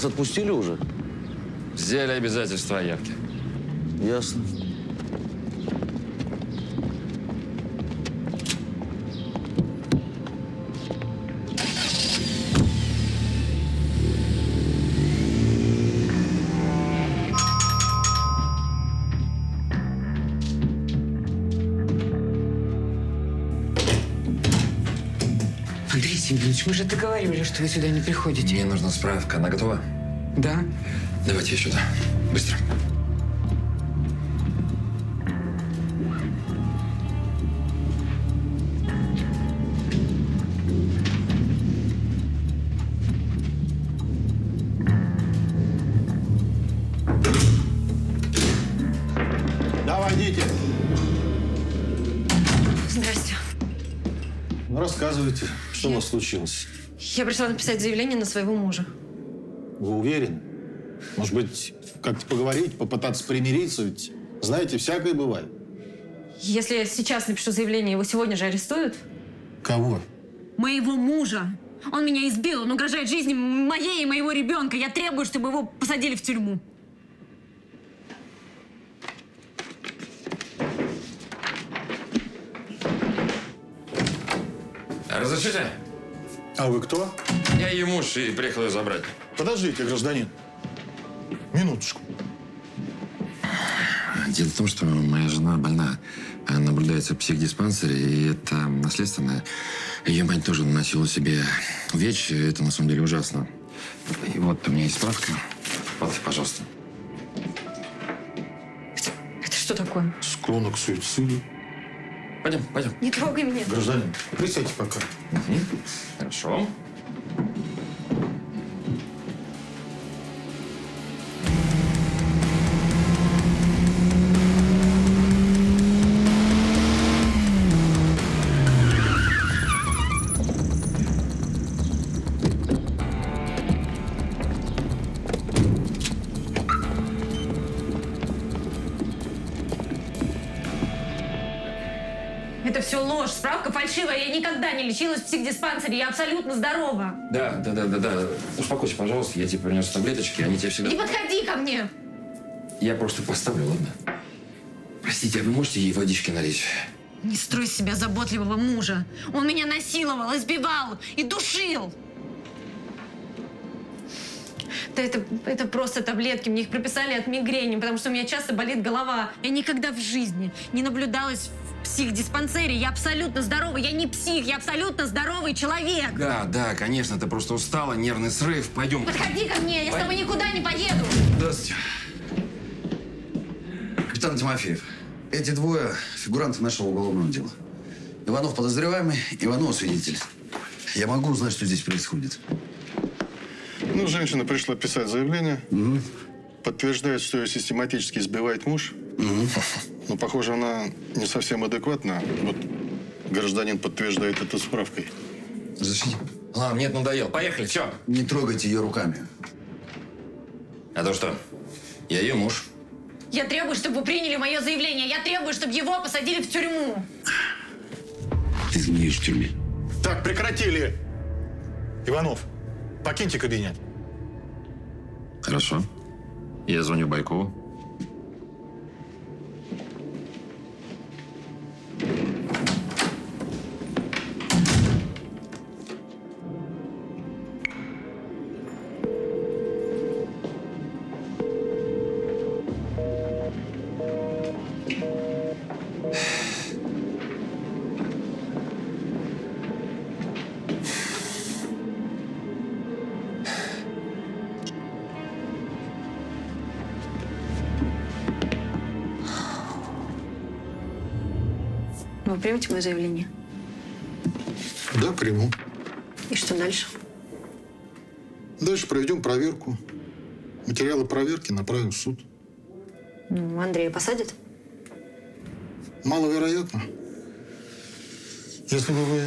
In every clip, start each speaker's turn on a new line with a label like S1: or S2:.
S1: вас отпустили уже?
S2: Сделали обязательства о явке.
S1: Ясно.
S3: Семенович, мы же договаривались, что вы сюда не приходите.
S2: Мне нужна справка. Она готова?
S3: Да.
S2: Давайте ее сюда. Быстро.
S4: Случилось.
S5: Я пришла написать заявление на своего мужа.
S4: Вы уверены? Может быть, как-то поговорить, попытаться примириться? Ведь, знаете, всякое бывает.
S5: Если я сейчас напишу заявление, его сегодня же арестуют?
S4: Кого?
S5: Моего мужа. Он меня избил, он угрожает жизни моей и моего ребенка. Я требую, чтобы его посадили в тюрьму.
S2: Разрешите?
S4: А вы кто?
S2: Я ее муж и приехал ее забрать.
S4: Подождите, гражданин. Минуточку.
S2: Дело в том, что моя жена больна. Она наблюдается в психдиспансере, и это наследственное. Ее мать тоже наносила себе ВИЧ, и это на самом деле ужасно. И вот у меня есть справка. Вот, пожалуйста.
S5: Это что такое?
S4: Склонок к суициду.
S2: Пойдем, пойдем.
S5: Не трогай меня.
S4: Гражданин, присядьте пока.
S2: Хорошо.
S5: Лечилась в психдиспансере. Я абсолютно здорова.
S2: Да, да, да, да, да. Успокойся, пожалуйста. Я тебе принес таблеточки, они тебе всегда...
S5: Не подходи ко мне.
S2: Я просто поставлю, ладно? Простите, а вы можете ей водички налить?
S5: Не строй себя заботливого мужа. Он меня насиловал, избивал и душил. Да это, это просто таблетки. Мне их прописали от мигрени, потому что у меня часто болит голова. Я никогда в жизни не наблюдалась в психдиспансере. Я абсолютно здорова. Я не псих, я абсолютно здоровый человек.
S2: Да, да, конечно, ты просто устала, нервный срыв. Пойдем.
S5: Подходи ко мне, я с тобой никуда не поеду.
S2: Здравствуйте.
S6: Капитан Тимофеев, эти двое – фигуранты нашего уголовного дела. Иванов подозреваемый, Иванов свидетель. Я могу узнать, что здесь происходит.
S4: Ну, женщина пришла писать заявление. Подтверждает, что ее систематически избивает муж. Но, похоже, она не совсем адекватна. Вот гражданин подтверждает это справкой.
S6: Разрешите?
S2: Ладно, нет, надоел. Поехали, все.
S6: Не трогайте ее руками.
S2: А то что? Я ее муж.
S5: Я требую, чтобы вы приняли мое заявление. Я требую, чтобы его посадили в тюрьму.
S6: Ты сгниешь в тюрьме.
S4: Так, прекратили! Иванов, покиньте кабинет.
S2: Хорошо. Я звоню Байкову.
S5: Примете мое заявление?
S4: Да, приму.
S5: И что дальше?
S4: Дальше проведем проверку. Материалы проверки направим в суд.
S5: Ну, Андрея посадят?
S4: Маловероятно. Если бы вы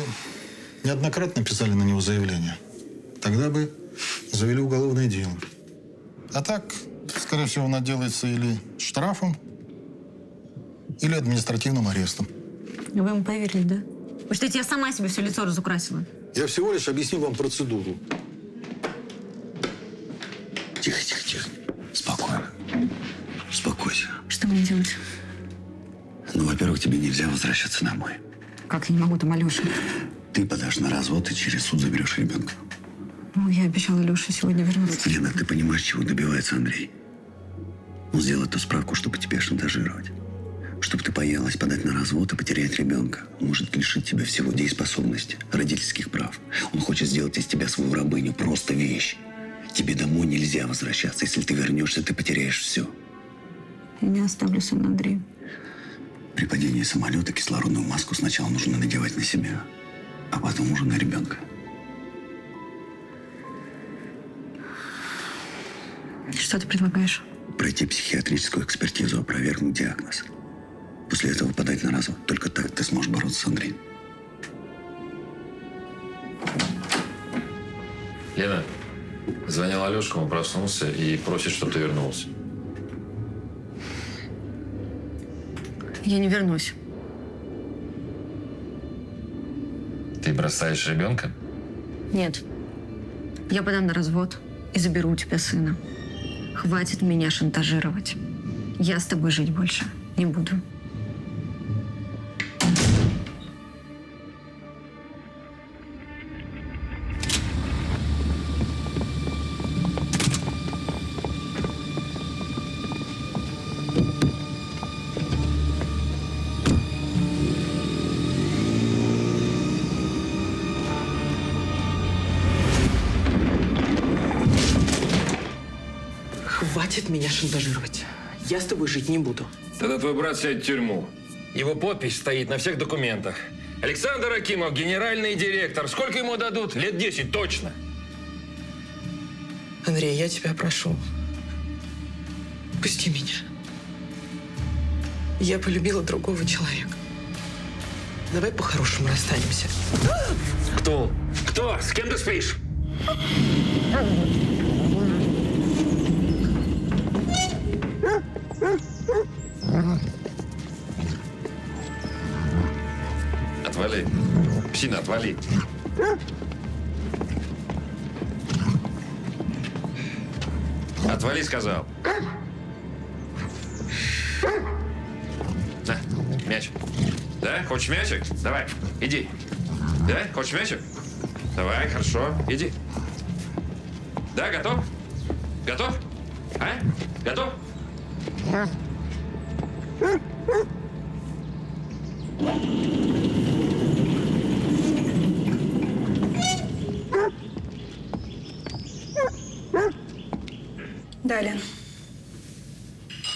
S4: неоднократно писали на него заявление, тогда бы завели уголовное дело. А так, скорее всего, он отделается или штрафом, или административным арестом.
S5: Вы ему поверили, да? Вы считаете, я сама себе все лицо разукрасила?
S4: Я всего лишь объясню вам процедуру. Тихо, тихо, тихо. Спокойно. Успокойся. Что мне делать?
S6: Ну, во-первых, тебе нельзя возвращаться домой.
S7: Как я не могу там, Алеша?
S6: Ты подашь на развод и через суд заберешь ребенка.
S7: Ну, я обещала Леше сегодня вернуться.
S6: Лена, ты понимаешь, чего добивается Андрей? Он сделает эту справку, чтобы тебя шантажировать. Чтобы ты боялась подать на развод и потерять ребенка. Он может лишить тебя всего дееспособности, родительских прав. Он хочет сделать из тебя свою рабыню, просто вещь. Тебе домой нельзя возвращаться. Если ты вернешься, ты потеряешь все.
S7: Я не оставлю сына Андрея.
S6: При падении самолета кислородную маску сначала нужно надевать на себя, а потом уже на ребенка.
S7: Что ты предлагаешь?
S6: Пройти психиатрическую экспертизу, опровергнуть диагноз. После этого подать на развод. Только так ты сможешь бороться с Андреем.
S8: Лена, звонил Алешка, он проснулся и просит, чтобы ты вернулся.
S9: Я не вернусь.
S8: Ты бросаешь ребенка?
S9: Нет. Я подам на развод и заберу у тебя сына. Хватит меня шантажировать. Я с тобой жить больше не буду.
S10: Хватит меня шантажировать. Я с тобой жить не буду.
S8: Тогда твой брат сядет в тюрьму. Его подпись стоит на всех документах. Александр Акимов, генеральный директор. Сколько ему дадут? Лет 10 точно.
S10: Андрей, я тебя прошу. Пусти меня. Я полюбила другого человека. Давай по-хорошему расстанемся.
S8: Кто? Кто? С кем ты спишь? Отвали. Псина, отвали. Отвали, сказал. На, мяч. Да? Хочешь мячик? Давай, иди. Да? Хочешь мячик? Давай, хорошо, иди. Да, готов? Готов? А? Готов?
S11: Да, Лен.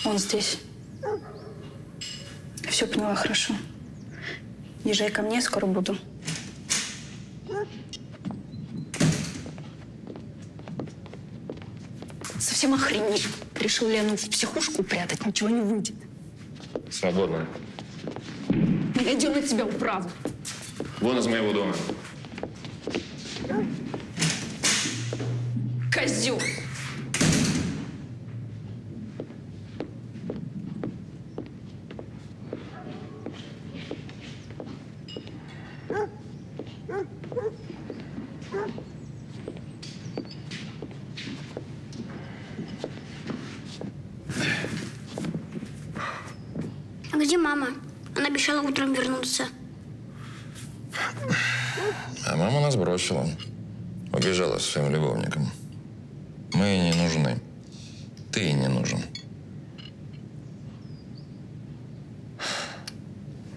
S11: Он здесь. Все поняла хорошо. Езжай ко мне, скоро буду.
S9: Совсем охренел. Решил Лену в психушку прятать, ничего не выйдет.
S8: Свободно.
S9: Найдем на тебя управу.
S8: Вон из моего дома.
S9: Козел.
S12: А где мама? Она обещала утром вернуться.
S8: А мама нас бросила. Убежала со своим любовником. Мы ей не нужны. Ты ей не нужен.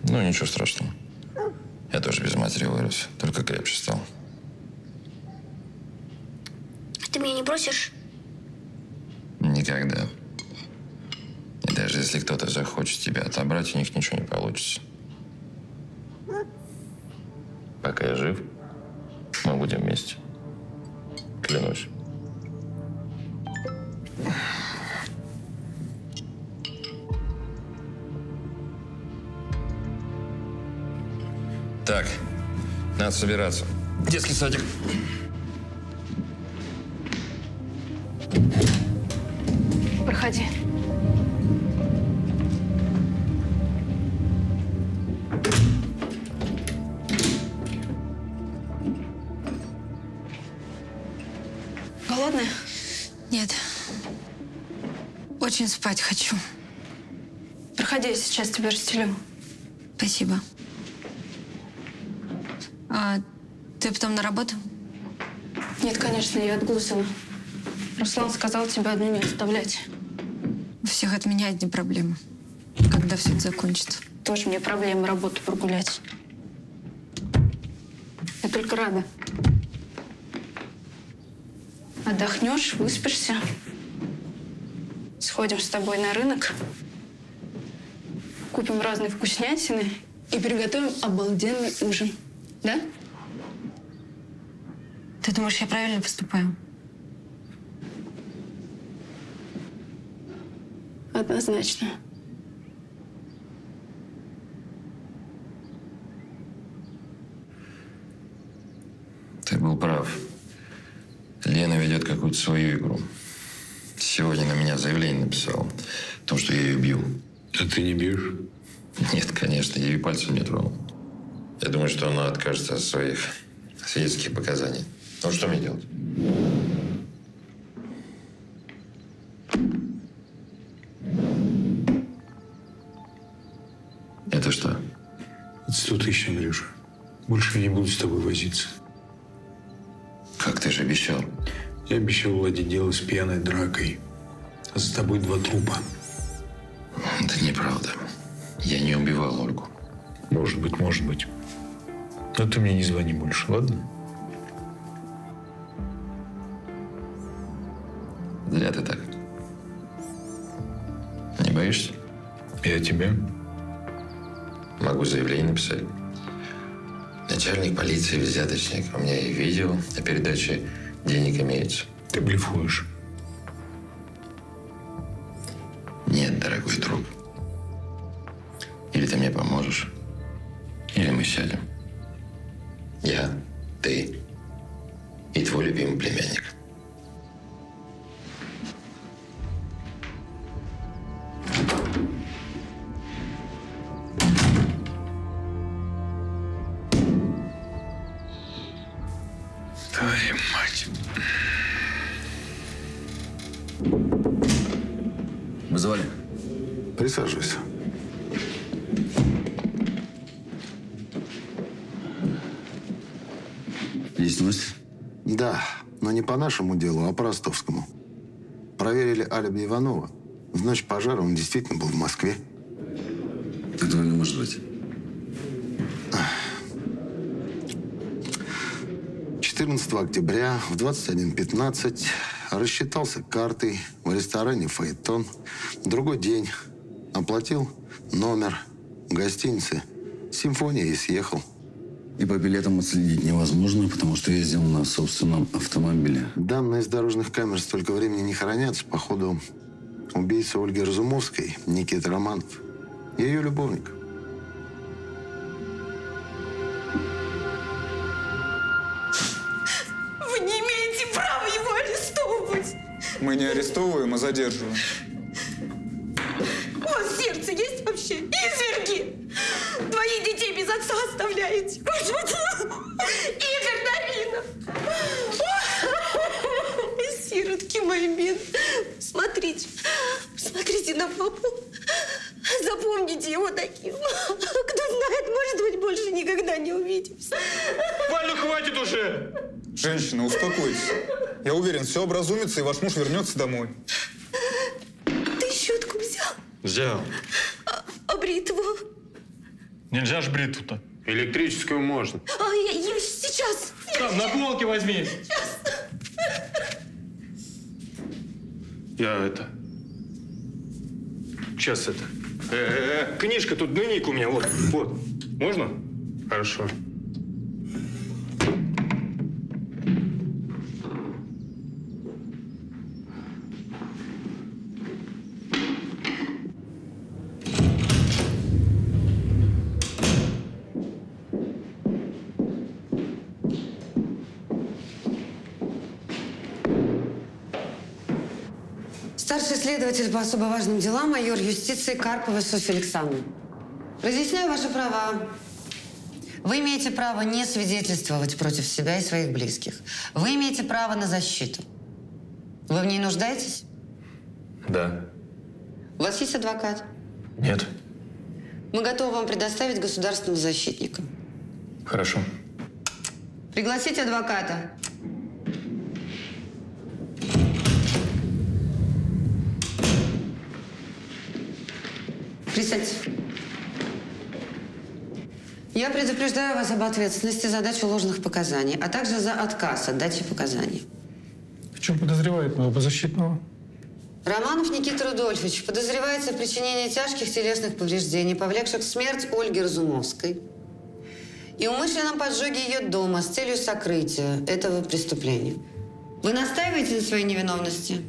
S8: Ну, ничего страшного. Я тоже без матери вырос, только крепче стал.
S12: А ты меня не бросишь?
S8: Никогда. И даже если кто-то захочет тебя отобрать, у них ничего не получится. Собираться. Детский садик.
S11: Проходи. Голодная?
S13: Нет. Очень спать хочу.
S11: Проходи, я сейчас тебя расстелю.
S14: Спасибо. А ты потом на работу?
S15: Нет, конечно, я отгрузила. Руслан сказал тебя одну не оставлять.
S14: У всех от меня одни проблемы. Когда все это закончится?
S15: Тоже мне проблема работу прогулять. Я только рада. Отдохнешь, выспишься. Сходим с тобой на рынок. Купим разные вкуснятины и приготовим обалденный ужин. Да?
S14: Ты думаешь, я правильно поступаю?
S15: Однозначно.
S2: Ты был прав. Лена ведет какую-то свою игру. Сегодня на меня заявление написал о том, что я ее бью.
S16: А ты не бьешь?
S2: Нет, конечно, я ее пальцем не тронул. Я думаю, что она откажется от своих свидетельских показаний. Ну, что мне делать? Это что?
S16: Это сто тысяч, Андрюша. Больше я не буду с тобой возиться.
S2: Как ты же обещал?
S16: Я обещал уладить дело с пьяной дракой. А за тобой два трупа.
S2: Это неправда. Я не убивал Ольгу.
S16: Может быть, может быть. Но ты мне не звони больше, ладно?
S2: Зря ты так. Не боишься?
S16: Я тебя?
S2: Могу заявление написать. Начальник полиции взяточник. У меня и видео о передаче денег имеется.
S16: Ты блефуешь.
S17: Нашему делу, а по ростовскому. Проверили алиби Иванова. В ночь пожара он действительно был в Москве.
S1: Этого не может быть.
S17: 14 октября в 21.15 рассчитался картой в ресторане «Фаэтон». Другой день оплатил номер в гостинице «Симфония» и съехал.
S1: И по билетам отследить невозможно, потому что ездил на собственном автомобиле.
S17: Данные с дорожных камер столько времени не хранятся. Походу, убийца Ольги Разумовской, Никита Романов. Ее любовник.
S9: Вы не имеете права его арестовывать.
S18: Мы не арестовываем, а задерживаем.
S9: Двоих детей без отца оставляете. Господи! Игорь Давидов! Сиротки мои бедные. Смотрите, смотрите на папу. Запомните его таким. Кто знает, может быть, больше никогда не увидимся.
S18: Валя, хватит уже! Женщина, успокойтесь. Я уверен, все образумится, и ваш муж вернется домой.
S9: Ты щетку взял,
S16: Взял. Нельзя ж бритву-то. Электрическую можно.
S9: А, я, я сейчас.
S16: Там, на полке возьми. Я это... Сейчас это... Э, э, э, книжка, тут дневник у меня, вот, вот. Можно? Хорошо.
S3: Следователь по особо важным делам, майор юстиции Карпова Софья Александровна. Разъясняю ваши права. Вы имеете право не свидетельствовать против себя и своих близких. Вы имеете право на защиту. Вы в ней нуждаетесь?
S16: Да.
S3: У вас есть адвокат?
S16: Нет.
S3: Мы готовы вам предоставить государственного защитника.
S19: Хорошо.
S3: Пригласите адвоката. Присядьте. Я предупреждаю вас об ответственности за дачу ложных показаний, а также за отказ от дачи показаний.
S20: В чем подозревают моего подзащитного?
S3: Романов Никита Рудольфович подозревается в причинении тяжких телесных повреждений, повлекших смерть Ольги Разумовской, и умышленном поджоге ее дома с целью сокрытия этого преступления. Вы настаиваете на своей невиновности?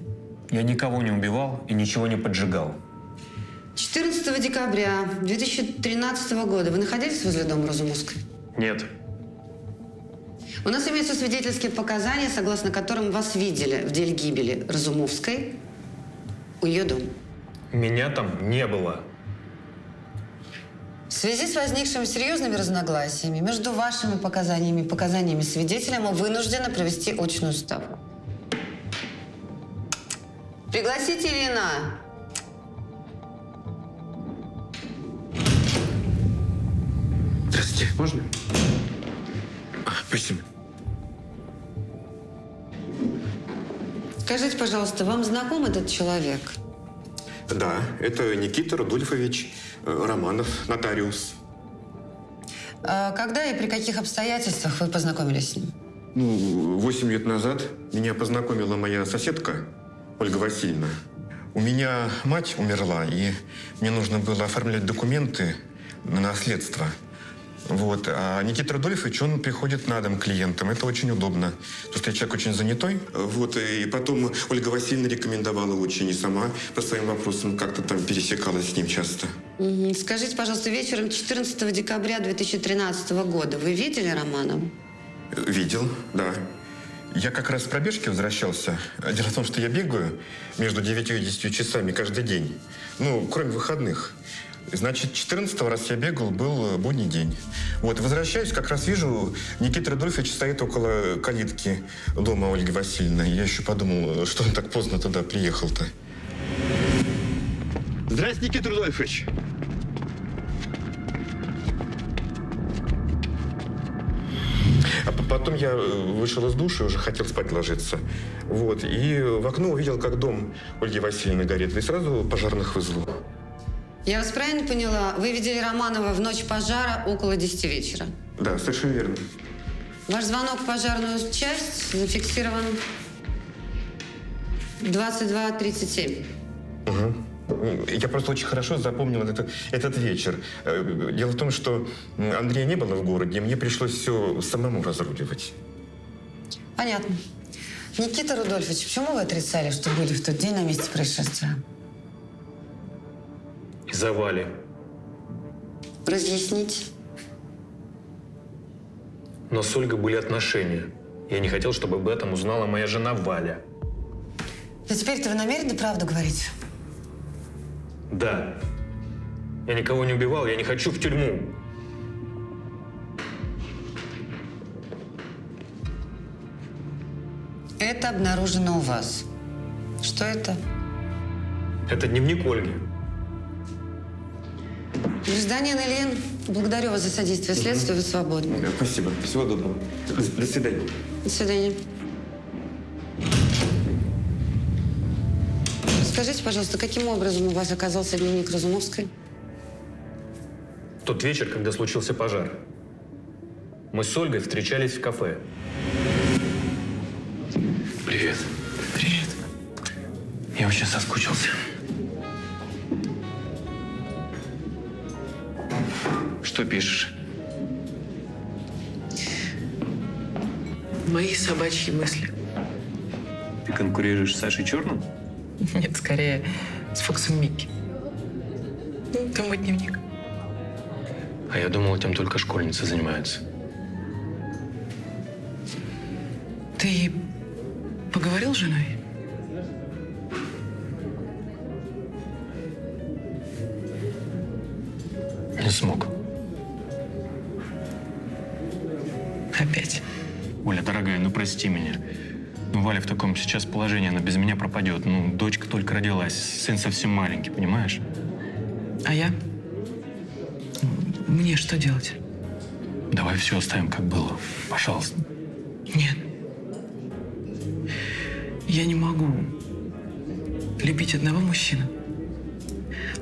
S19: Я никого не убивал и ничего не поджигал.
S3: 14 декабря 2013 года вы находились возле дома Разумовской?
S19: Нет.
S3: У нас имеются свидетельские показания, согласно которым вас видели в деле гибели Разумовской у ее дома.
S19: Меня там не было.
S3: В связи с возникшими серьезными разногласиями между вашими показаниями и показаниями свидетеля мы вынуждены провести очную ставку. Пригласите Ильина.
S2: Здравствуйте, можно? А, спасибо.
S3: Скажите, пожалуйста, вам знаком этот человек?
S19: Да, это Никита Рудольфович э, Романов, нотариус.
S3: А когда и при каких обстоятельствах вы познакомились с ним?
S19: Ну, восемь лет назад меня познакомила моя соседка Ольга Васильевна. У меня мать умерла, и мне нужно было оформлять документы на наследство. Вот. А Никита Рудольфович, он приходит на дом клиентам. Это очень удобно. Потому что я человек очень занятой. Вот. И потом Ольга Васильевна рекомендовала очень. И сама по своим вопросам как-то там пересекалась с ним часто.
S3: Скажите, пожалуйста, вечером 14 декабря 2013 года вы видели Романова?
S19: Видел, да. Я как раз с пробежки возвращался. Дело в том, что я бегаю между 9 и 10 часами каждый день. Ну, кроме выходных. Значит, 14 раз я бегал, был будний день. Вот, возвращаюсь, как раз вижу, Никита Рудольфович стоит около калитки дома Ольги Васильевны. Я еще подумал, что он так поздно туда приехал-то.
S21: Здрасте, Никита Рудольфович.
S19: А потом я э, вышел из души, уже хотел спать ложиться. Вот. И в окно увидел, как дом Ольги Васильевны горит. И сразу пожарных вызвал.
S3: Я вас правильно поняла? Вы видели Романова в ночь пожара около 10 вечера.
S19: Да, совершенно верно.
S3: Ваш звонок в пожарную часть зафиксирован 22.37.
S19: Угу. Я просто очень хорошо запомнил этот, этот вечер. Э, Дело в том, что Андрея не было в городе, мне пришлось все самому разруливать.
S3: Понятно. Никита Рудольфович, почему вы отрицали, что были в тот день на месте происшествия?
S19: Из-за Вали.
S3: Разъясните.
S19: Но с Ольгой были отношения. Я не хотел, чтобы об этом узнала моя жена Валя.
S3: И теперь-то вы намерены правду говорить?
S19: Да. Я никого не убивал, я не хочу в тюрьму.
S3: Это обнаружено у вас. Что это?
S19: Это дневник Ольги.
S3: Гражданин Ильин, благодарю вас за содействие следствию. Вы свободны.
S19: Спасибо. Всего доброго. До свидания.
S3: До свидания. Скажите, пожалуйста, каким образом у вас оказался дневник Разумовской?
S19: В тот вечер, когда случился пожар, мы с Ольгой встречались в кафе.
S2: Привет. Привет. Я очень соскучился. Что пишешь?
S9: Мои собачьи мысли.
S2: Ты конкурируешь с Сашей Черным?
S9: Нет, скорее, с Фоксом Микки. Ну, Там мой дневник.
S19: А я думал, этим только школьницы занимаются.
S9: Ты поговорил с женой?
S19: Не смог.
S9: Опять.
S19: Оля, дорогая, ну прости меня. Ну, Валя в таком сейчас положении, она без меня пропадет. Ну, дочка только родилась, сын совсем маленький, понимаешь?
S9: А я? Мне что делать?
S20: Давай все оставим, как было. Пожалуйста.
S9: Нет. Я не могу любить одного мужчину,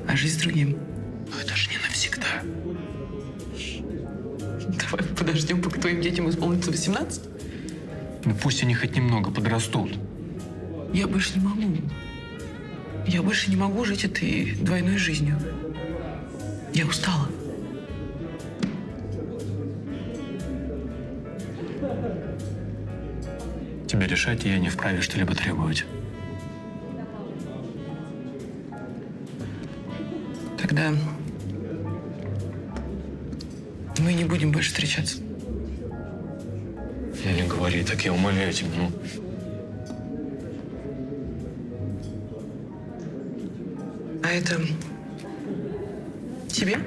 S9: а жить с другим. Подождем, пока твоим детям исполнится 18.
S20: Ну пусть они хоть немного подрастут.
S9: Я больше не могу. Я больше не могу жить этой двойной жизнью. Я устала.
S20: Тебе решать, и я не вправе что-либо требовать.
S9: Тогда будем больше встречаться.
S20: Я не говори так, я умоляю тебя, ну.
S9: А это тебе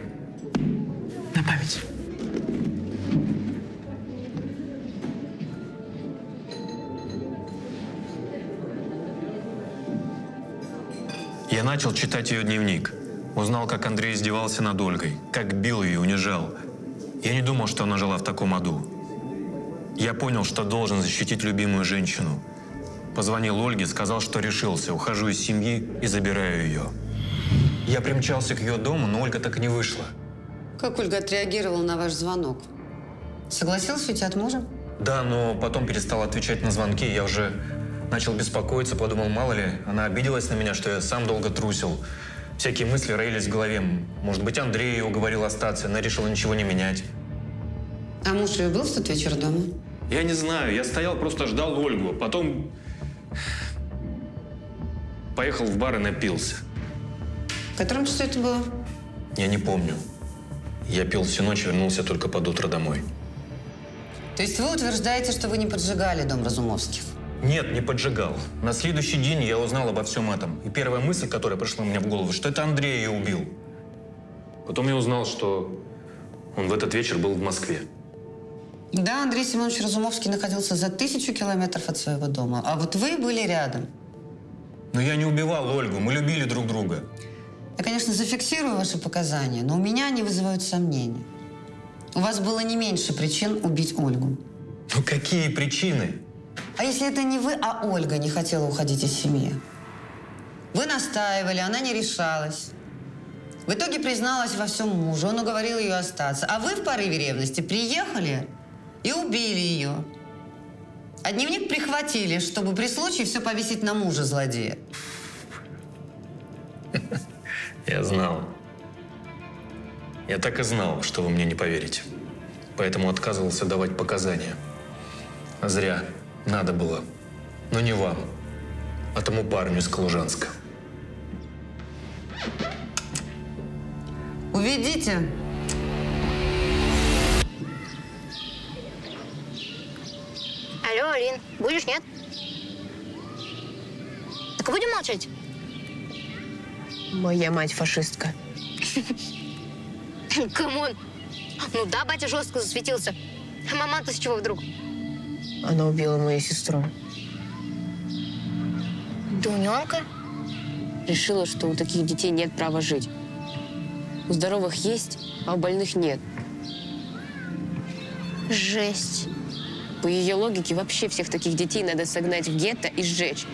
S9: на память.
S21: Я начал читать ее дневник. Узнал, как Андрей издевался над Ольгой, как бил ее и унижал. Я не думал, что она жила в таком аду. Я понял, что должен защитить любимую женщину. Позвонил Ольге, сказал, что решился, ухожу из семьи и забираю ее. Я примчался к ее дому, но Ольга так и не вышла.
S3: Как Ольга отреагировала на ваш звонок? Согласилась уйти от мужа?
S21: Да, но потом перестала отвечать на звонки. Я уже начал беспокоиться, подумал, мало ли, она обиделась на меня, что я сам долго трусил. Всякие мысли роились в голове. Может быть, Андрей ее уговорил остаться, она решила ничего не менять.
S3: А муж ее был в тот вечер дома?
S21: Я не знаю, я стоял, просто ждал Ольгу. Потом поехал в бар и напился.
S3: В котором часу это было?
S21: Я не помню. Я пил всю ночь и вернулся только под утро домой.
S3: То есть вы утверждаете, что вы не поджигали дом Разумовских?
S21: Нет, не поджигал. На следующий день я узнал обо всем этом. И первая мысль, которая пришла мне в голову, что это Андрей ее убил. Потом я узнал, что он в этот вечер был в Москве.
S3: Да, Андрей Семенович Разумовский находился за тысячу километров от своего дома, а вот вы были рядом.
S21: Но я не убивал Ольгу, мы любили друг друга.
S3: Я, конечно, зафиксирую ваши показания, но у меня они вызывают сомнения. У вас было не меньше причин убить Ольгу.
S21: Ну какие причины?
S3: А если это не вы, а Ольга не хотела уходить из семьи? Вы настаивали, она не решалась. В итоге призналась во всем мужу, он уговорил ее остаться. А вы в порыве ревности приехали и убили ее. А дневник прихватили, чтобы при случае все повесить на мужа злодея.
S21: Я знал. Я так и знал, что вы мне не поверите. Поэтому отказывался давать показания. А зря. Надо было. Но не вам, а тому парню из Калужанска.
S3: Уведите.
S12: Алло, Алин, будешь, нет? Так будем молчать?
S22: Моя мать фашистка.
S12: Come on. Ну да, батя жестко засветился. А мама-то с чего вдруг?
S22: Она убила мою сестру.
S12: Дуненка?
S22: Решила, что у таких детей нет права жить. У здоровых есть, а у больных нет.
S12: Жесть.
S22: По ее логике, вообще всех таких детей надо согнать в гетто и сжечь.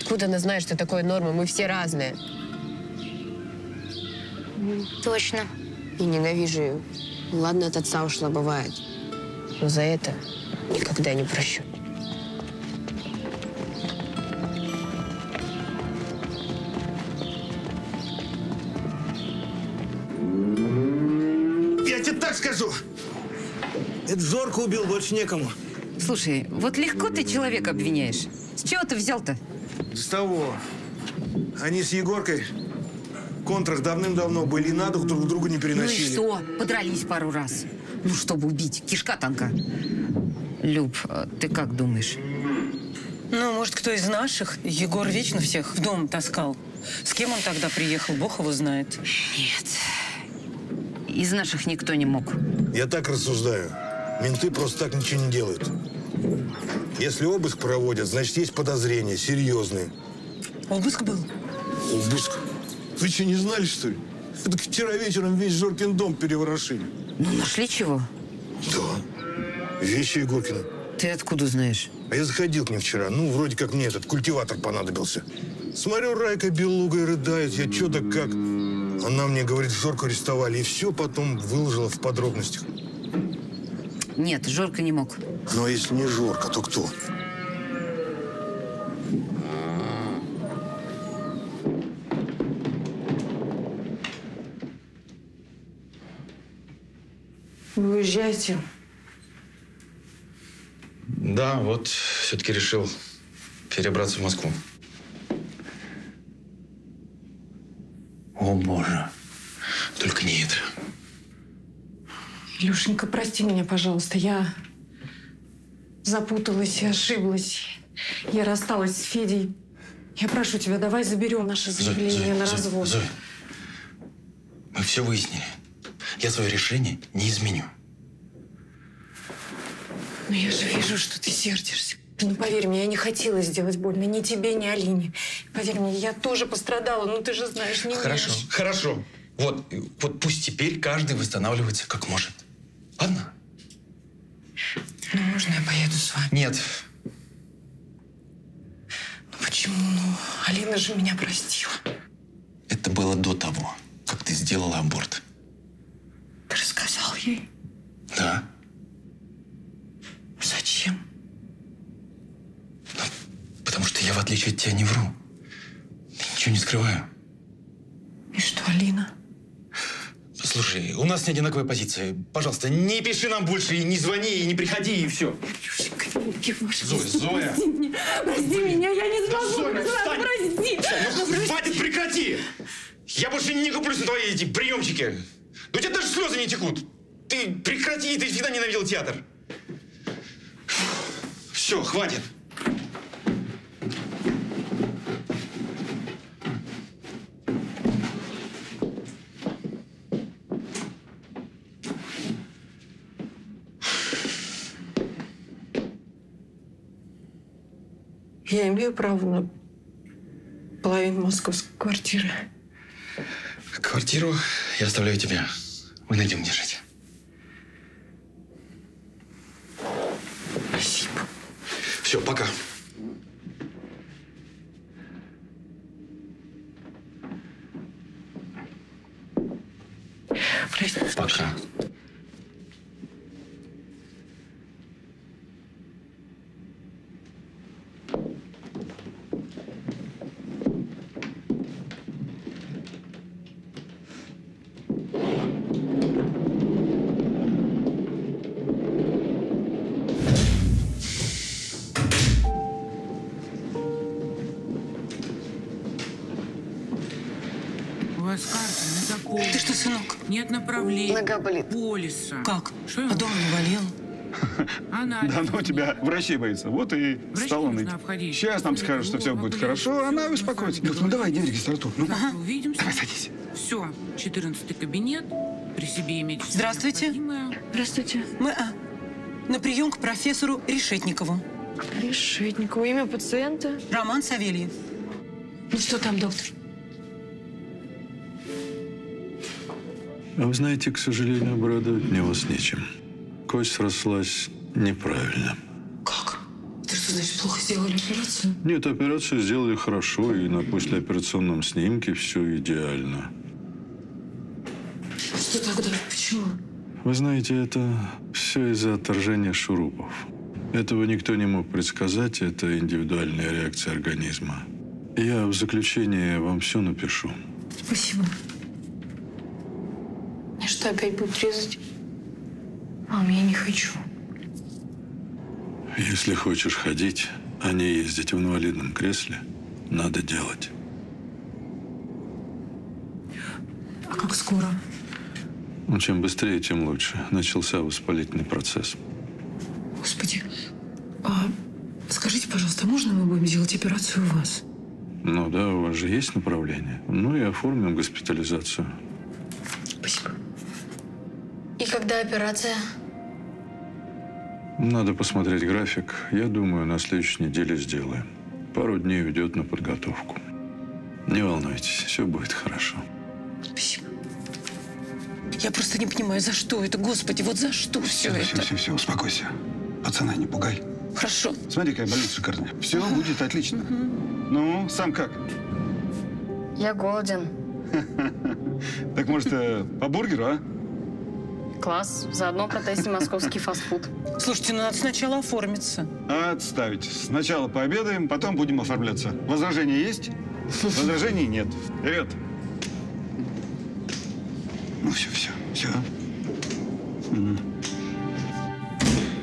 S22: Откуда она знает, что такое норма? Мы все разные.
S12: Точно.
S22: И ненавижу ее. Ладно, от отца ушла, бывает. Но за это никогда не прощу.
S23: Я тебе так скажу. Это Зорко убил, больше некому.
S24: Слушай, вот легко ты человека обвиняешь. С чего ты взял-то?
S23: С того. Они с Егоркой в контрах давным-давно были и на дух друг друга не
S24: Ну и
S23: переносили.
S24: что? Подрались пару раз. Ну, чтобы убить. Кишка танка. Люб, а ты как думаешь?
S25: Ну, может, кто из наших? Егор вечно всех в дом таскал. С кем он тогда приехал, бог его знает.
S24: Нет. Из наших никто не мог.
S23: Я так рассуждаю. Менты просто так ничего не делают. Если обыск проводят, значит, есть подозрения, серьезные.
S25: Обыск был?
S23: Обыск? Вы что, не знали, что ли? Так вчера вечером весь Жоркин дом переворошили.
S26: Ну, нашли чего?
S23: Да. Вещи Егоркина.
S26: Ты откуда знаешь?
S23: А я заходил к ним вчера. Ну, вроде как мне этот культиватор понадобился. Смотрю, Райка белугой рыдает. Я чё да как. Она мне говорит, Жорку арестовали. И все потом выложила в подробностях.
S26: Нет, Жорка не мог.
S23: Ну, а если не Жорка, то кто?
S9: Вы уезжаете?
S27: Да, вот все-таки решил перебраться в Москву.
S28: О, Боже.
S27: Только не это.
S9: Илюшенька, прости меня, пожалуйста. Я запуталась и ошиблась. Я рассталась с Федей. Я прошу тебя, давай заберем наше заявление на развод.
S27: Зоя, мы все выяснили. Я свое решение не изменю.
S9: Но я же вижу, что ты сердишься. Ну, поверь мне, я не хотела сделать больно ни тебе, ни Алине. Поверь мне, я тоже пострадала, ну ты же знаешь, не
S27: Хорошо,
S9: Миш.
S27: хорошо. Вот, вот пусть теперь каждый восстанавливается как может. Ладно?
S9: Ну, можно я поеду с вами?
S27: Нет.
S9: Ну, почему? Ну, Алина же меня простила.
S27: Это было до того, как ты сделала аборт.
S9: Ты рассказал ей?
S27: Да.
S9: Зачем?
S27: Потому что я, в отличие от тебя, не вру. Я ничего не скрываю.
S9: И что, Алина?
S27: Слушай, у нас не одинаковая позиция. Пожалуйста, не пиши нам больше, и не звони, и не приходи, и все. Зоя, Зоя.
S9: Прости меня, прости меня, я не
S27: Да,
S9: смогу,
S27: Зоя,
S9: Руслан,
S27: встань.
S9: прости.
S27: Всё, ну хватит, прекрати! Я больше не куплюсь на твои эти приемчики. Да у тебя даже слезы не текут. Ты прекрати, ты всегда ненавидел театр. Все, хватит.
S9: Я имею право на половину московской квартиры.
S27: Квартиру я оставляю тебе. Мы найдем, где жить. Все, пока.
S9: Прости.
S27: Пока.
S25: У Нет направления.
S3: Нога болит.
S25: Полиса.
S3: Как?
S25: Что
S3: А
S25: ему?
S3: дома не болел?
S25: Анализ.
S29: Да ну тебя врачей боится. Вот и
S25: Врачей
S29: стал он
S25: нужно
S29: идти.
S25: обходить.
S29: Сейчас нам скажут, что все будет хорошо, она успокоится. Люд, ну давай, иди в регистратуру. Ну,
S25: Завтра увидимся.
S29: давай садись.
S25: Все, 14 кабинет. При себе иметь
S3: Здравствуйте.
S25: необходимое.
S9: Здравствуйте.
S3: Мы а, на прием к профессору Решетникову.
S9: Решетникову. Имя пациента?
S3: Роман Савельев.
S9: Ну что там, доктор?
S30: А вы знаете, к сожалению, обрадовать мне вас нечем. Кость срослась неправильно.
S9: Ты что, значит, плохо сделали операцию?
S30: Нет, операцию сделали хорошо, и на послеоперационном снимке все идеально.
S9: Что тогда? Почему?
S30: Вы знаете, это все из-за отторжения шурупов. Этого никто не мог предсказать, это индивидуальная реакция организма. Я в заключение вам все напишу.
S9: Спасибо. Мне что, опять будут резать? Мам, я не хочу.
S30: Если хочешь ходить, а не ездить в инвалидном кресле, надо делать.
S9: А как скоро?
S30: Ну, чем быстрее, тем лучше. Начался воспалительный процесс.
S9: Господи. А скажите, пожалуйста, можно мы будем делать операцию у вас?
S30: Ну да, у вас же есть направление. Ну и оформим госпитализацию.
S9: Спасибо.
S31: И когда операция?
S30: Надо посмотреть график. Я думаю, на следующей неделе сделаем. Пару дней уйдет на подготовку. Не волнуйтесь, все будет хорошо.
S9: Спасибо.
S25: Я просто не понимаю, за что это, господи, вот за что все,
S9: Все,
S25: это?
S9: все, все, все, успокойся. Пацана не пугай.
S25: Хорошо.
S9: Смотри, какая больница шикарная. Все будет отлично. Ну, сам как?
S31: Я голоден.
S9: Так может, э, по бургеру, а?
S31: Класс. Заодно протестим московский фастфуд.
S25: Слушайте, ну надо сначала оформиться.
S9: Отставить. Сначала пообедаем, потом будем оформляться. Возражения есть? Возражений нет. Вперед. Ну все, все, все.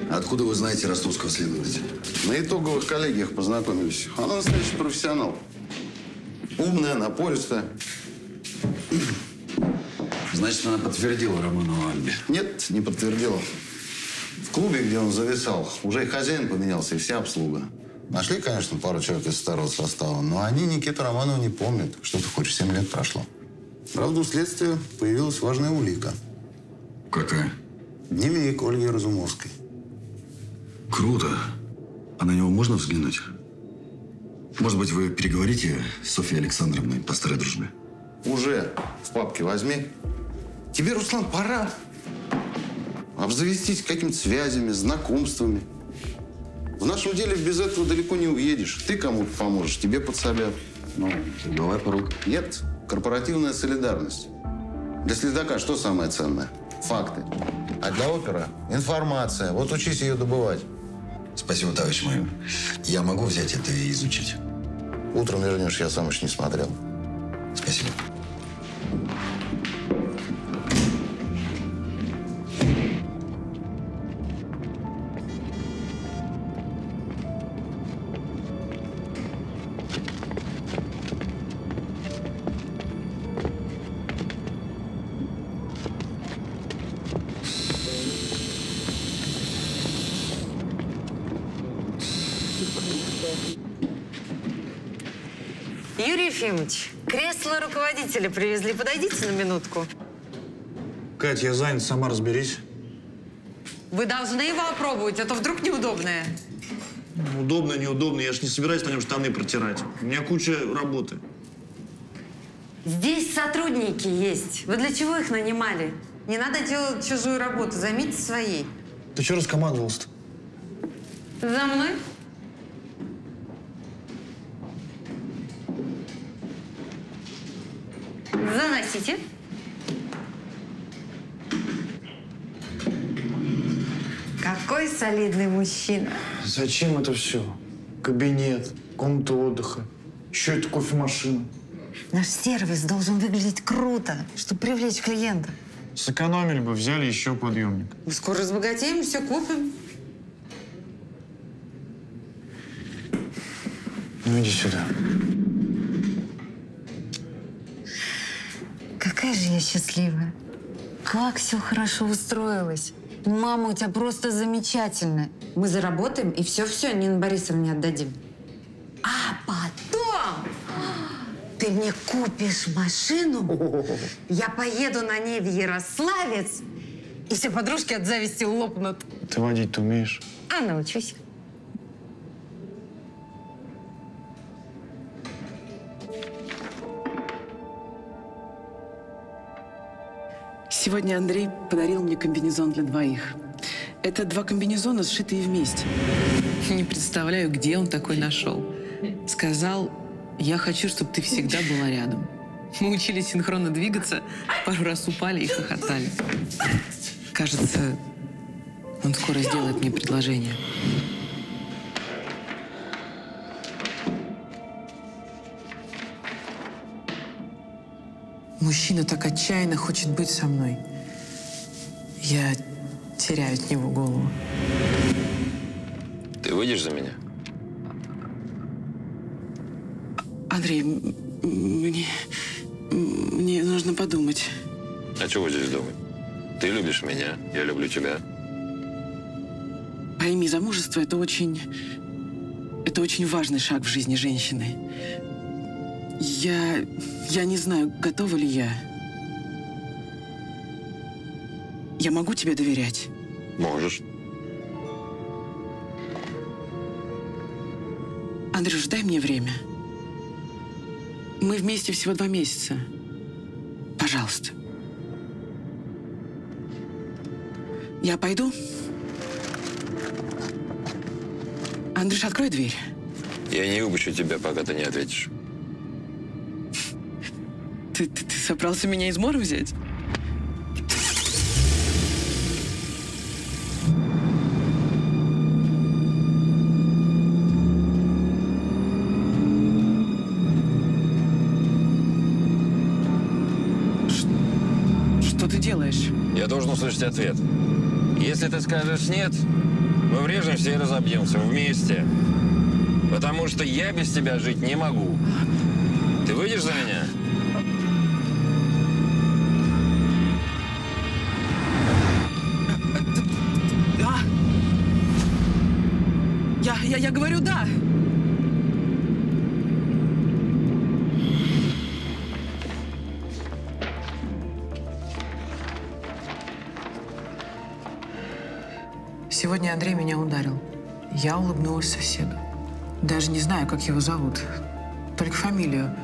S1: Откуда вы знаете ростовского следователя?
S17: На итоговых коллегиях познакомились. Она настоящий профессионал. Умная, напористая.
S1: Значит, она подтвердила Романову Альбе.
S17: Нет, не подтвердила. В клубе, где он зависал, уже и хозяин поменялся, и вся обслуга. Нашли, конечно, пару человек из старого состава, но они Никиту Романова не помнят. Что ты хочешь, семь лет прошло. Правда, у следствия появилась важная улика.
S1: Какая?
S17: Дневник Ольги Разумовской.
S1: Круто. А на него можно взглянуть? Может быть, вы переговорите с Софьей Александровной по старой дружбе?
S17: Уже в папке возьми. Тебе, Руслан, пора обзавестись какими-то связями, знакомствами. В нашем деле без этого далеко не уедешь. Ты кому-то поможешь, тебе подсобят.
S1: Ну, давай по рукам.
S17: Нет, корпоративная солидарность. Для следака что самое ценное? Факты. А для опера – информация. Вот учись ее добывать.
S1: Спасибо, товарищ майор. Я могу взять это и изучить?
S17: Утром вернешь, я сам еще не смотрел.
S1: Спасибо.
S26: Руководителя привезли. Подойдите на минутку.
S16: Кать, я занят, сама разберись.
S26: Вы должны его опробовать, а то вдруг неудобное.
S16: Удобно, неудобно. Я ж не собираюсь на нем штаны протирать. У меня куча работы.
S26: Здесь сотрудники есть. Вы для чего их нанимали? Не надо делать чужую работу, займитесь своей.
S16: Ты что раскомандовался-то?
S26: За мной? Заносите. Какой солидный мужчина.
S16: Зачем это все? Кабинет, комната отдыха, еще это кофемашина.
S26: Наш сервис должен выглядеть круто, чтобы привлечь клиента.
S16: Сэкономили бы, взяли еще подъемник.
S26: Мы скоро разбогатеем, все купим.
S16: Ну иди сюда.
S26: Какая же я счастливая. Как все хорошо устроилось. Мама у тебя просто замечательная. Мы заработаем и все-все Нина Борисовне отдадим. А потом ты мне купишь машину, я поеду на ней в Ярославец, и все подружки от зависти лопнут.
S16: Ты водить-то умеешь?
S26: А, научусь.
S10: Сегодня Андрей подарил мне комбинезон для двоих. Это два комбинезона, сшитые вместе. Не представляю, где он такой нашел. Сказал, я хочу, чтобы ты всегда была рядом. Мы учились синхронно двигаться, пару раз упали и хохотали. Кажется, он скоро сделает мне предложение. Мужчина так отчаянно хочет быть со мной. Я теряю от него голову.
S2: Ты выйдешь за меня?
S10: Андрей, мне, мне нужно подумать.
S2: А чего здесь думать? Ты любишь меня, я люблю тебя.
S10: Пойми, замужество – это очень... Это очень важный шаг в жизни женщины. Я... Я не знаю, готова ли я. Я могу тебе доверять?
S2: Можешь.
S10: Андрюш, дай мне время. Мы вместе всего два месяца. Пожалуйста. Я пойду? Андрюш, открой дверь.
S2: Я не выпущу тебя, пока ты не ответишь.
S10: Ты, ты, ты собрался меня из мора взять?
S2: Я должен услышать ответ. Если ты скажешь «нет», мы врежемся и разобьемся вместе. Потому что я без тебя жить не могу. Ты выйдешь за меня?
S10: Я, я, говорю да. Сегодня Андрей меня ударил. Я улыбнулась соседу. Даже не знаю, как его зовут. Только фамилию.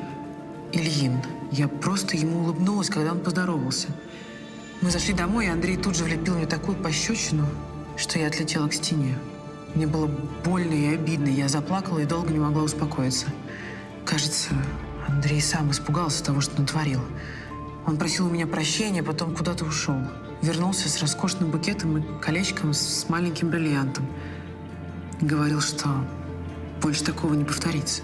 S10: Ильин. Я просто ему улыбнулась, когда он поздоровался. Мы зашли домой, и Андрей тут же влепил мне такую пощечину, что я отлетела к стене. Мне было больно и обидно. Я заплакала и долго не могла успокоиться. Кажется, Андрей сам испугался того, что натворил. Он просил у меня прощения, потом куда-то ушел. Вернулся с роскошным букетом и колечком с маленьким бриллиантом. Говорил, что больше такого не повторится.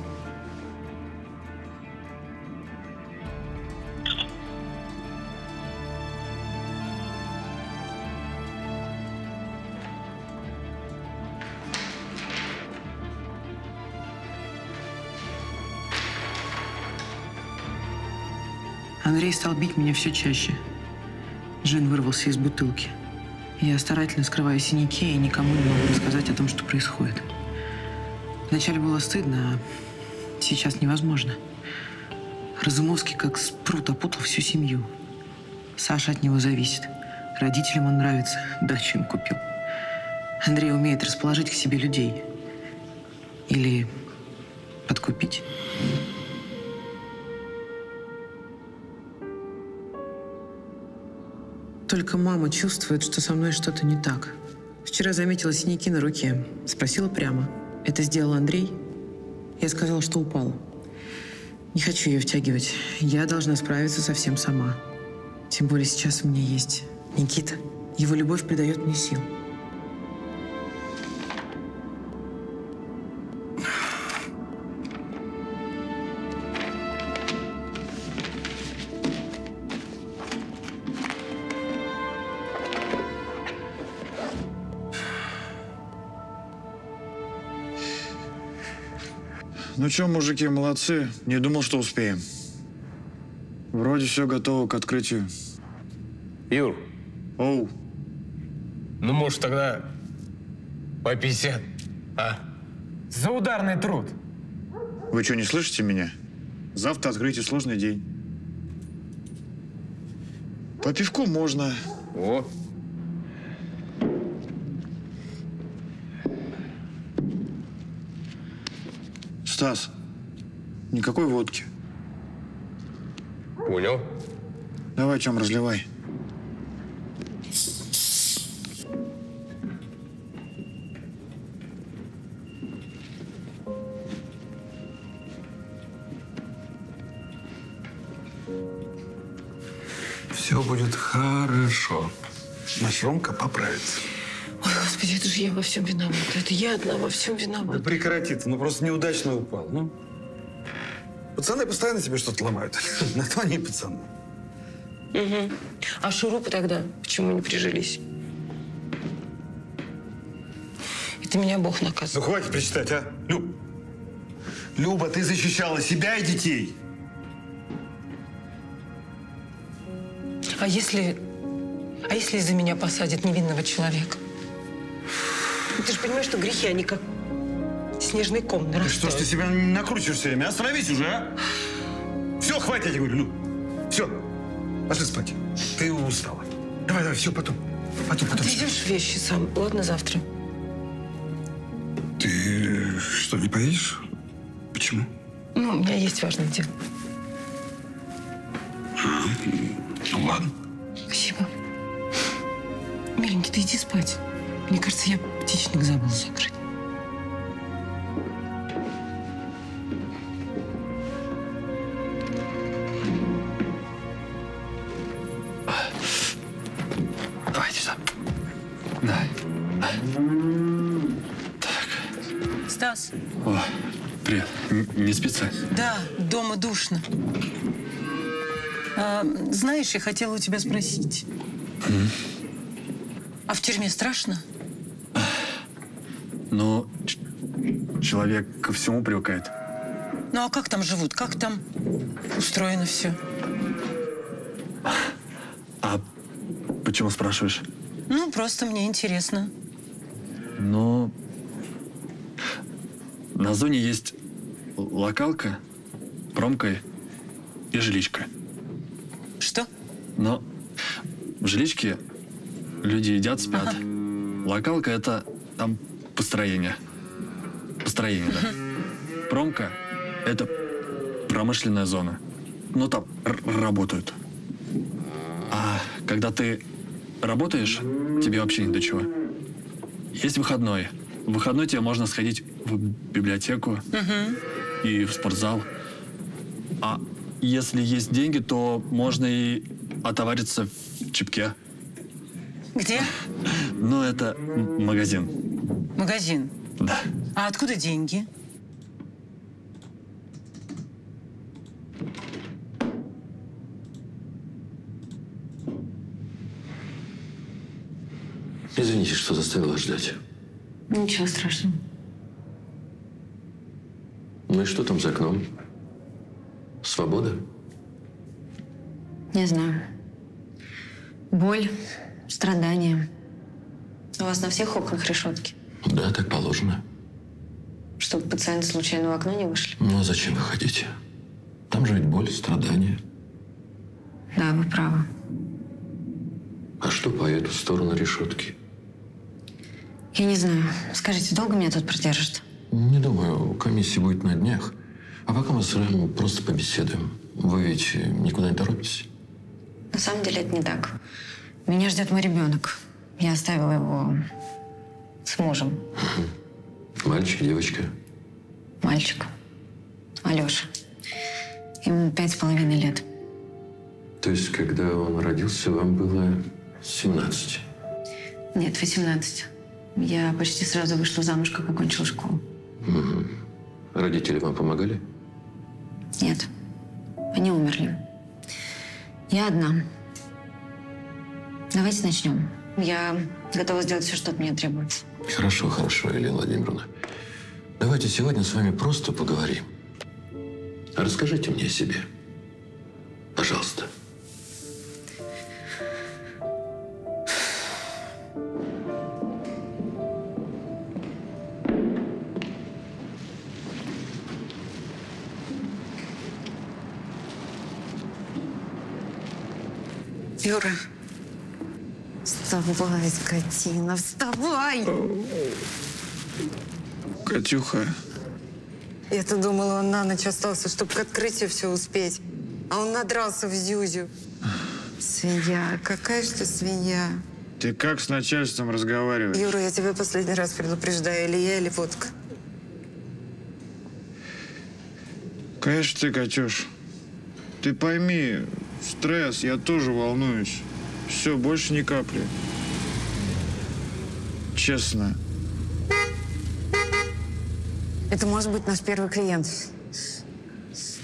S10: Андрей стал бить меня все чаще. Джин вырвался из бутылки. Я старательно скрываю синяки и никому не могу рассказать о том, что происходит. Вначале было стыдно, а сейчас невозможно. Разумовский как спрут опутал всю семью. Саша от него зависит. Родителям он нравится, дачу им купил. Андрей умеет расположить к себе людей. Или подкупить. Только мама чувствует, что со мной что-то не так. Вчера заметила синяки на руке. Спросила прямо. Это сделал Андрей? Я сказала, что упал. Не хочу ее втягивать. Я должна справиться совсем сама. Тем более сейчас у меня есть Никита. Его любовь придает мне сил.
S32: Ну что, мужики, молодцы. Не думал, что успеем. Вроде все готово к открытию.
S8: Юр.
S32: Оу.
S8: Ну, может, тогда по 50, а? За ударный труд.
S32: Вы что, не слышите меня? Завтра открытие сложный день. По пивку можно.
S8: О.
S32: Стас, никакой водки.
S8: Понял.
S32: Давай, чем разливай.
S1: Все будет хорошо. Наш Ромка поправится.
S9: Господи, это же я во всем виновата. Это я одна во всем
S1: Ну,
S9: виновата.
S1: прекрати ты, ну просто неудачно упал. Ну. Пацаны постоянно тебе что-то ломают. На то они и пацаны.
S9: Угу. А шурупы тогда почему не прижились? Это меня Бог
S1: Ну
S9: наказывает.
S1: хватит причитать, а? Люб. Люба, ты защищала себя и детей.
S9: А если... А если из-за меня посадят невинного человека? Ну, Ты же понимаешь, что грехи, они как снежный ком
S1: Что ж
S9: нарастают.
S1: ты себя накручиваешь все время? Остановись уже, а? Все, хватит, я тебе говорю, Люб. Все, пошли спать. Ты устала. Давай, давай, все, потом. Потом, потом.
S9: Ты идешь вещи сам. Ладно, завтра.
S1: Ты что, не поедешь? Почему?
S9: Ну, у меня есть важное дело.
S1: Ну ладно.
S9: Спасибо.
S25: Миленький, ты иди спать. Мне кажется, я птичник забыл закрыть.
S20: Давайте сюда. Да.
S25: Стас,
S20: О, привет. Н- Не спится?
S25: да, дома душно. А, знаешь, я хотела у тебя спросить. А в тюрьме страшно?
S20: Ч- человек ко всему привыкает.
S25: Ну а как там живут? Как там устроено все?
S20: А почему спрашиваешь?
S25: Ну, просто мне интересно.
S20: Ну, на зоне есть локалка, промка и жиличка.
S25: Что?
S20: Но в жиличке люди едят, спят. Локалка — это там построение. Построение, да. Промка — это промышленная зона. Ну, там работают. А когда ты работаешь, тебе вообще ни до чего. Есть выходной. В выходной тебе можно сходить в библиотеку и в спортзал. А если есть деньги, то можно и отовариться в чипке.
S25: Где?
S20: Ну, это магазин.
S25: Магазин.
S20: Да.
S25: А откуда деньги?
S2: Извините, что заставил вас ждать.
S26: Ничего страшного.
S2: Ну и что там за окном? Свобода?
S26: Не знаю. Боль, страдания. У вас на всех окнах решетки,
S2: Да, так положено.
S26: чтобы пациенты случайно в окно не вышли.
S2: Ну а зачем вы хотите? Там же ведь боль, страдания.
S26: Да, вы правы.
S2: А что по эту сторону решетки?
S26: Я не знаю. Скажите, долго меня тут продержат?
S2: Не думаю, комиссия будет на днях. А пока мы с Рэм просто побеседуем. Вы ведь никуда не торопитесь?
S26: На самом деле это не так. Меня ждет мой ребенок. Я оставила его с мужем.
S2: Мальчик, девочка.
S26: Мальчик. Алеша. Ему пять с половиной лет.
S2: То есть, когда он родился, вам было 17.
S26: Нет, 18. Я почти сразу вышла замуж, как окончила школу.
S2: Мгм. Родители вам помогали?
S26: Нет. Они умерли. Я одна. Давайте начнем. Я готова сделать все, что от меня требуется.
S2: Хорошо, хорошо, Елена Владимировна. Давайте сегодня с вами просто поговорим. Расскажите мне о себе. Пожалуйста.
S31: Юра. Вставай, скотина, вставай!
S32: Катюха,
S31: Я-то думала, он на ночь остался, чтобы к открытию все успеть. А он надрался в Зюзю. Свинья, какая же ты свинья.
S32: ты как с начальством разговариваешь?
S31: Юра, я тебя последний раз предупреждаю, или я, или водка.
S32: Конечно ты, Катюш. Ты пойми, стресс, я тоже волнуюсь. Все, больше ни капли. Честно.
S31: Это может быть наш первый клиент.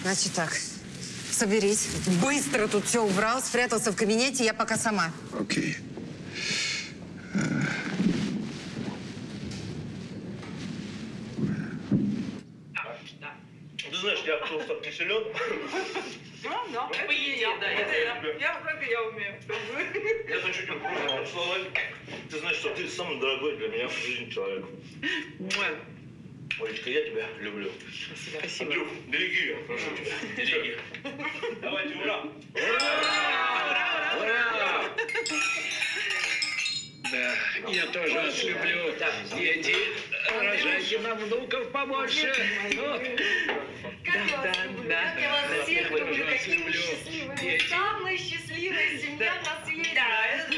S31: Значит так, соберись. Быстро тут все убрал, спрятался в кабинете, я пока сама.
S32: Окей.
S33: Ты знаешь, я просто не
S34: я, да, это я. Я как я умею.
S33: Я хочу тебя просто поцеловать. Ты знаешь, что ты самый дорогой для меня в жизни человек. Олечка, я тебя люблю.
S34: Спасибо.
S33: Андрюх, береги ее, прошу тебя. Береги. Давайте, ура!
S34: Да, я тоже вас люблю. Дети,
S35: Рожайте нам внуков побольше. Вот.
S33: Как я вас люблю, как я вас всех люблю, какие вы счастливые. Вы самая счастливая семья на свете. Да, это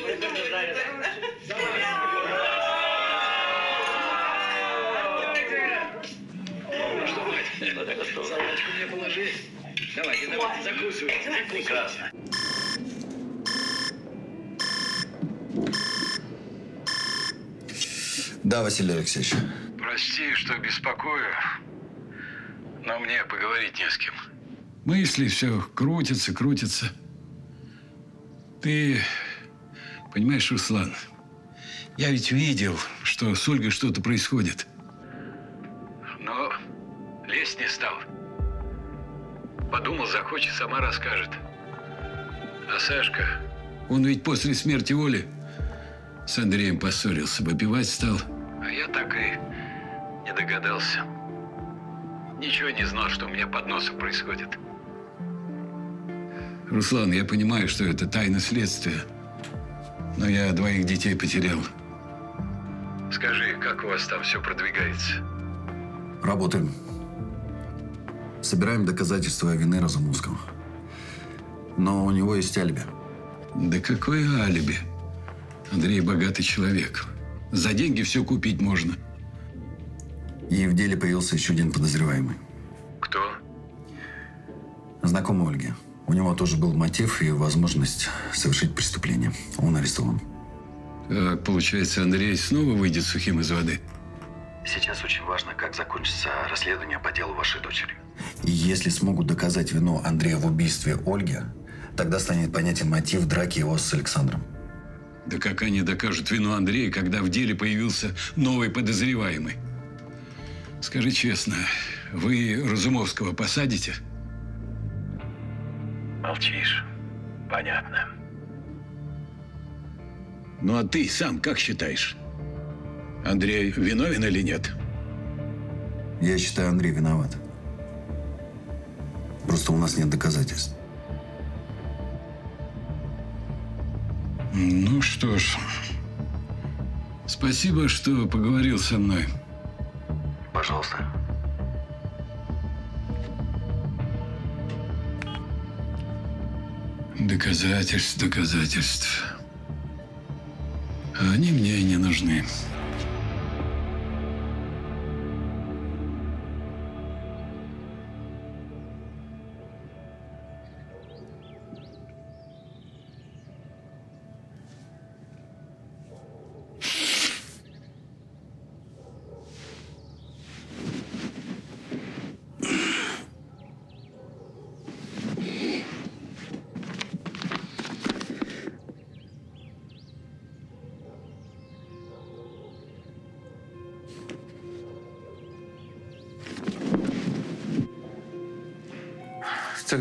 S35: Ну что, мать, салатку мне положи. Давайте, давайте, закусывайте, закусывайте.
S1: Да, Василий Алексеевич.
S8: Прости, что беспокою, но мне поговорить не с кем.
S34: Мысли все крутятся, крутятся. Ты понимаешь, Руслан, я ведь видел, что с Ольгой что-то происходит.
S8: Но лезть не стал. Подумал, захочет, сама расскажет. А Сашка,
S34: Он ведь после смерти Оли с Андреем поссорился, выпивать стал.
S8: а я так и не догадался. Ничего не знал, что у меня под носом происходит.
S34: Руслан, я понимаю, что это тайна следствия, но я двоих детей потерял.
S8: Скажи, как у вас там все продвигается?
S1: Работаем. Собираем доказательства вины Разумовского. Но у него есть алиби.
S34: Да какое алиби? Андрей богатый человек. За деньги все купить можно.
S1: И в деле появился еще один подозреваемый.
S8: Кто?
S1: Знакомый Ольги. У него тоже был мотив и возможность совершить преступление. Он арестован.
S34: Так, получается, Андрей снова выйдет сухим из воды.
S1: Сейчас очень важно, как закончится расследование по делу вашей дочери. И если смогут доказать вину Андрея в убийстве Ольги, тогда станет понятен мотив драки его с Александром.
S34: Да как они докажут вину Андрея, когда в деле появился новый подозреваемый? Скажи честно, вы Разумовского посадите?
S8: Молчишь. Понятно.
S34: Ну а ты сам как считаешь? Андрей виновен или нет?
S1: Я считаю, Андрей виноват. Просто у нас нет доказательств.
S34: Ну что ж, спасибо, что поговорил со мной.
S1: Пожалуйста.
S34: Доказательств, доказательств. А они мне и не нужны.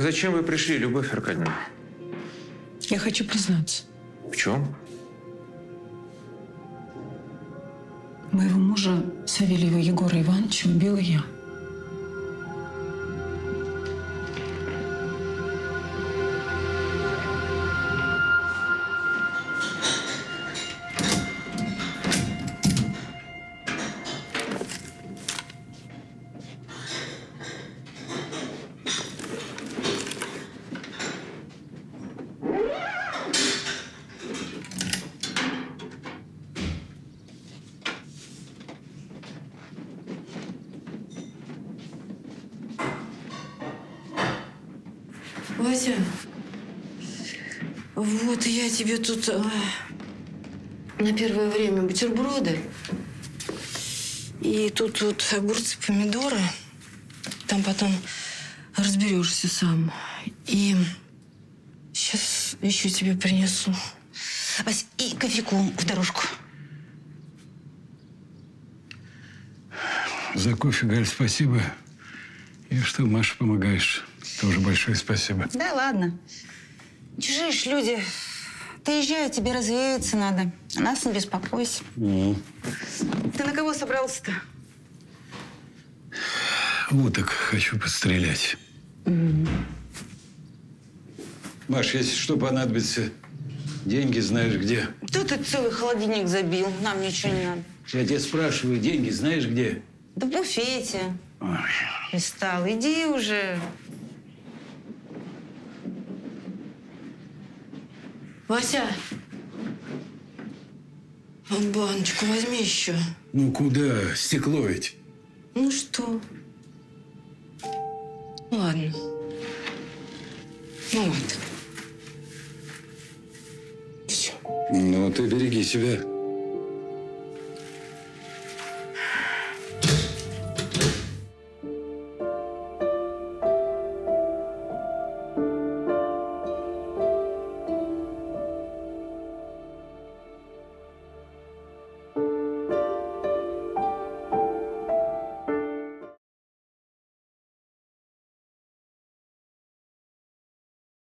S2: Так зачем вы пришли, Любовь Аркадьевна?
S9: Я хочу признаться.
S2: В чем?
S9: Моего мужа Савельева Егора Ивановича убила я.
S31: Тебе тут э, на первое время бутерброды. И тут вот огурцы, помидоры. Там потом разберешься сам. И сейчас еще тебе принесу. Вась, и кофейку в дорожку.
S34: За кофе, Галь, спасибо. И что, Маша, помогаешь. Тоже большое спасибо.
S31: Да ладно. Чужие ж люди. Ты езжай, тебе развеяться надо. Нас не беспокойся. Ты на кого собрался-то?
S34: Уток хочу пострелять. Маш, если что понадобится, Деньги знаешь где.
S26: Кто ты целый холодильник забил? Нам ничего не надо.
S34: Я тебя спрашиваю, деньги знаешь где?
S26: Да в буфете.
S34: Ой.
S26: И стал. Иди уже. Вася, а баночку возьми еще.
S34: Ну куда? Стекло ведь.
S26: Ну что? Ладно. Ну вот. Все.
S34: Ну, ты береги себя.